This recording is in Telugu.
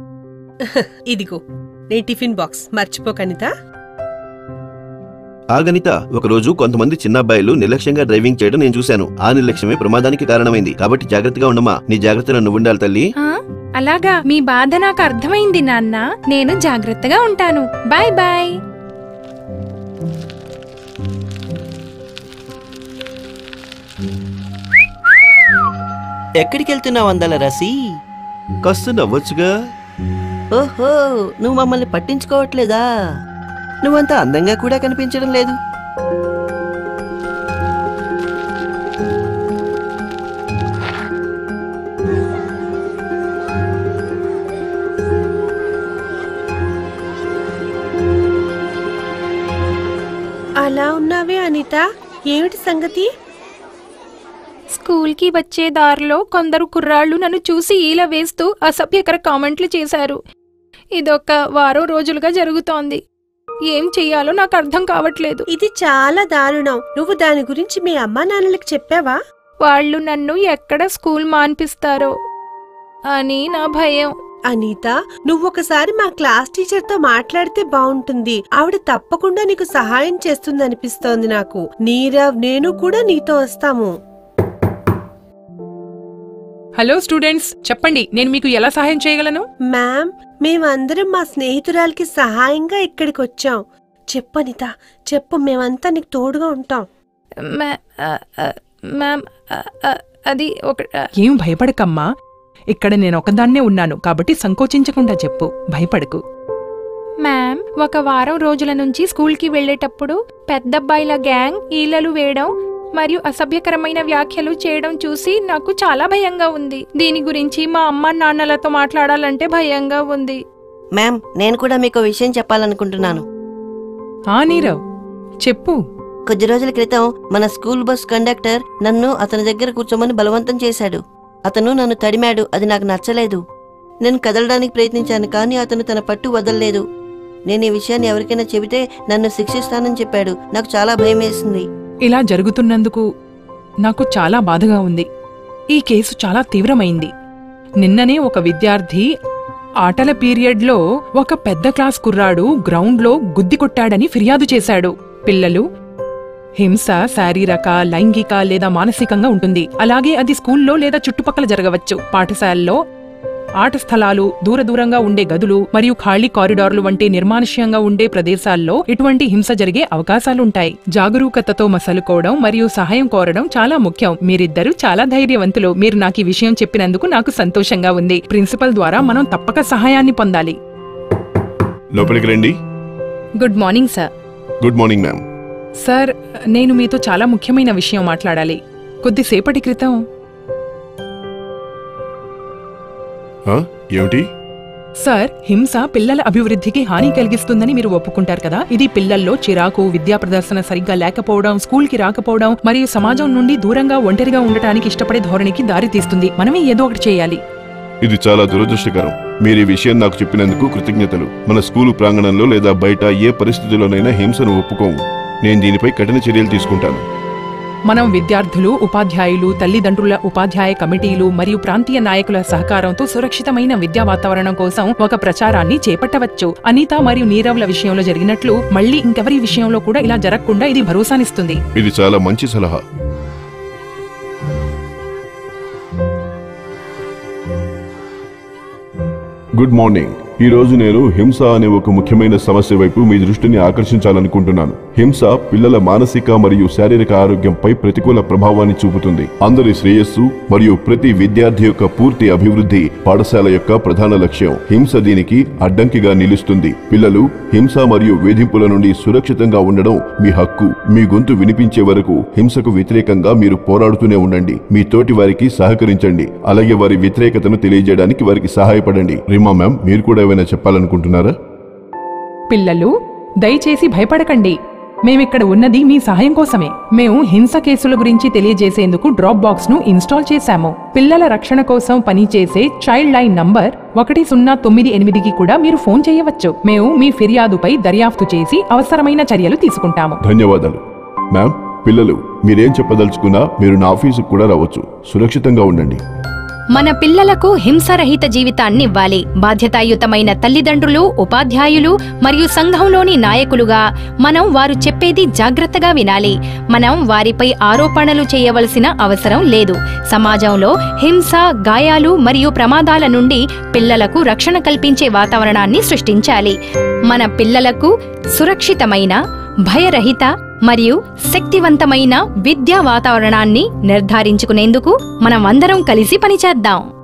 ఇదిగో నీ టిఫిన్ బాక్స్. మర్చిపోకనిత ఆగనిత ఒకరోజు కొంతమంది చిన్న అబ్బాయిలు నిర్లక్ష్యంగా డ్రైవింగ్ చేయడం నేను చూశాను. ఆ నిర్లక్ష్యమే ప్రమాదానికి కారణమైంది. కాబట్టి జాగ్రత్తగా ఉండమా నీ జాగ్రత్తలో నువ్వు ఉండాలి తల్లి. ఆ, అలాగా. మీ బాధ నాకు అర్థమైంది నాన్న. నేను జాగ్రత్తగా ఉంటాను. Bye bye. ఎక్కడికి వెళ్తున్నావు అందాల రాసి? కాస్త నవ్వొచ్చుగా. ఓహో నువ్వు మమ్మల్ని పట్టించుకోవట్లేదా? నువ్వంత అందంగా కూడా కనిపించడం లేదు. అలా ఉన్నావే అనిత? ఏమిటి సంగతి? స్కూల్కి వచ్చే దారిలో కొందరు కుర్రాళ్ళు నన్ను చూసి ఈల వేస్తూ అసభ్యకర కామెంట్లు చేశారు. ఇదొక వారం రోజులుగా జరుగుతోంది. ఏం చెయ్యాలో నాకు అర్థం కావట్లేదు. ఇది చాలా దారుణం. నువ్వు దాని గురించి మీ అమ్మా నాన్నలకు చెప్పావా? వాళ్ళు నన్ను ఎక్కడ స్కూల్ మాన్పిస్తారో అని నా భయం. అనిత నువ్వు ఒకసారి మా క్లాస్ టీచర్తో మాట్లాడితే బాగుంటుంది ఆవిడ తప్పకుండా నీకు సహాయం చేస్తుందనిపిస్తోంది నాకు. నీరవ్ నేను కూడా నీతో వస్తాము. హలో స్టూడెంట్స్ చెప్పండి నేను మీకు ఎలా సహాయం చేయగలను? మ్యామ్ మేమందరం మా స్నేహితురాలకి సహాయంగా ఇక్కడికి వచ్చాం చెప్పు అనిత చెప్పు మేమంతా నీకు తోడుగా ఉంటాం. మ్యామ్ అది ఒక ఏం భయపడకమ్మా. ఇక్కడ నేను ఒకదాన్నే ఉన్నాను కాబట్టి సంకోచించకుండా చెప్పు భయపడకు. మ్యామ్ ఒక వారం రోజుల నుంచి స్కూల్కి వెళ్ళేటప్పుడు పెద్దబ్బాయిల గ్యాంగ్ ఈలలు వేయడం మరియు అసభ్యకరమైన వ్యాఖ్యలు చేయడం చూసి నాకు చాలా భయంగా ఉంది. దీని గురించి మా అమ్మ నాన్నలతో మాట్లాడాలంటే భయంగా ఉంది. మ్యామ్ నేను కూడా మీకు విషయం చెప్పాలనుకుంటున్నాను. ఆ నీరవ్ చెప్పు. కొద్ది రోజుల క్రితం మన స్కూల్ బస్ కండక్టర్ నన్ను అతని దగ్గర కూర్చోమని బలవంతం చేశాడు. అతను నన్ను తడిమాడు అది నాకు నచ్చలేదు. నేను కదలడానికి ప్రయత్నించాను కానీ అతను తన పట్టు వదలలేదు. నేను ఈ విషయాన్ని ఎవరికైనా చెబితే నన్ను శిక్షిస్తానని చెప్పాడు. నాకు చాలా భయం వేసింది. ఇలా జరుగుతున్నందుకు నాకు చాలా బాధగా ఉంది. ఈ కేసు చాలా తీవ్రమైంది. నిన్ననే ఒక విద్యార్థి ఆటల పీరియడ్లో ఒక పెద్ద క్లాస్ కుర్రాడు గ్రౌండ్లో గుద్ది కొట్టాడని ఫిర్యాదు చేశాడు. పిల్లలు హింస శారీరక లైంగిక లేదా మానసికంగా ఉంటుంది. అలాగే అది స్కూల్లో లేదా చుట్టుపక్కల జరగవచ్చు. పాఠశాలలో ఆట స్థలాలు దూర దూరంగా ఉండే గదులు మరియు ఖాళీ కారిడార్లు వంటి నిర్మానుష్యంగా ఉండే ప్రదేశాల్లో ఇటువంటి హింస జరిగే అవకాశాలుంటాయి. జాగరూకతతో మసలుకోవడం మరియు సహాయం కోరడం చాలా ముఖ్యం. మీరిద్దరూ చాలా ధైర్యవంతులు. మీరు నాకు ఈ విషయం చెప్పినందుకు నాకు సంతోషంగా ఉంది. ప్రిన్సిపల్ ద్వారా మనం తప్పక సహాయాన్ని పొందాలి. లోపలికి రండి. Good morning sir. Good morning ma'am. Sir నేను మీతో చాలా ముఖ్యమైన విషయం మాట్లాడాలి. కొద్దిసేపటి క్రితం ఏమిటి? సార్ హింస పిల్లల అభివృద్ధికి హాని కలిగిస్తుందని మీరు ఒప్పుకుంటారు కదా? ఇది పిల్లల్లో చిరాకు విద్యా ప్రదర్శన సరిగ్గా లేకపోవడం స్కూల్కి రాకపోవడం మరియు సమాజం నుండి దూరంగా ఒంటరిగా ఉండటానికి ఇష్టపడే ధోరణికి దారితీస్తుంది మనమే ఏదో ఒకటి చేయాలి. ఇది చాలా దురదృష్టకరం. మీరు ఈ విషయం నాకు చెప్పినందుకు కృతజ్ఞతలు. మన స్కూలు ప్రాంగణంలో లేదా బయట ఏ పరిస్థితుల్లోనైనా హింసను ఒప్పుకోము. నేను దీనిపై కఠిన చర్యలు తీసుకుంటాను. మనం విద్యార్థులు ఉపాధ్యాయులు తల్లిదండ్రుల ఉపాధ్యాయ కమిటీలు మరియు ప్రాంతీయ నాయకుల సహకారంతో సురక్షితమైన విద్యా వాతావరణం కోసం ఒక ప్రచారాన్ని చేపట్టవచ్చు. అనిత మరియు నీరవ్ల విషయంలో జరిగినట్లు మళ్ళీ ఇంకెవరి విషయంలో కూడా ఇలా జరగకుండా ఇది భరోసానిస్తుంది. ఇది చాలా మంచి సలహా. గుడ్ మార్నింగ్ ఈ రోజు నేను హింస అనే ఒక ముఖ్యమైన సమస్య వైపు మీ దృష్టిని ఆకర్షించాలనుకుంటున్నాను. హింస పిల్లల మానసిక మరియు శారీరక ఆరోగ్యంపై ప్రతికూల ప్రభావాన్ని చూపుతుంది. అందరి శ్రేయస్సు మరియు ప్రతి విద్యార్థి యొక్క పూర్తి అభివృద్ధి పాఠశాల యొక్క ప్రధాన లక్ష్యం. హింస దీనికి అడ్డంకిగా నిలుస్తుంది. పిల్లలు హింస మరియు వేధింపుల నుండి సురక్షితంగా ఉండడం మీ హక్కు. మీ గొంతు వినిపించే వరకు హింసకు వ్యతిరేకంగా మీరు పోరాడుతూనే ఉండండి. మీ తోటి వారికి సహకరించండి. అలాగే వారి వ్యతిరేకతను తెలియజేయడానికి వారికి సహాయపడండి. రిమా మ్యామ్ మీరు కూడా ఏమైనా చెప్పాలనుకుంటున్నారా? పిల్లలు దయచేసి భయపడకండి. మేమిక్కడ ఉన్నది మీ సహాయం కోసమే. మేము హింస కేసుల గురించి తెలియజేసేందుకు డ్రాప్ బాక్స్ను ఇన్స్టాల్ చేశాము. పిల్లల రక్షణ కోసం పనిచేసే చైల్డ్ లైన్ నంబర్ ఒకటి సున్నా తొమ్మిది ఎనిమిదికి కూడా మీరు ఫోన్ చేయవచ్చు. మేము మీ ఫిర్యాదుపై దర్యాప్తు చేసి అవసరమైన చర్యలు తీసుకుంటాము. ధన్యవాదాలు. మ్యామ్ పిల్లలు మీరేం చెప్పదలుచుకున్నా మీరు నా ఆఫీసుకు కూడా రావచ్చు. సురక్షితంగా ఉండండి. మన పిల్లలకు హింసరహిత జీవితాన్ని ఇవ్వాలి. బాధ్యతాయుతమైన తల్లిదండ్రులు ఉపాధ్యాయులు మరియు సంఘంలోని నాయకులుగా మనం వారు చెప్పేది జాగ్రత్తగా వినాలి. మనం వారిపై ఆరోపణలు చేయవలసిన అవసరం లేదు. సమాజంలో హింస గాయాలు మరియు ప్రమాదాల నుండి పిల్లలకు రక్షణ కల్పించే వాతావరణాన్ని సృష్టించాలి. మన పిల్లలకు సురక్షితమైన భయరహిత మరియు శక్తివంతమైన విద్యా వాతావరణాన్ని నిర్ధారించుకునేందుకు మనం అందరం కలిసి పనిచేద్దాం.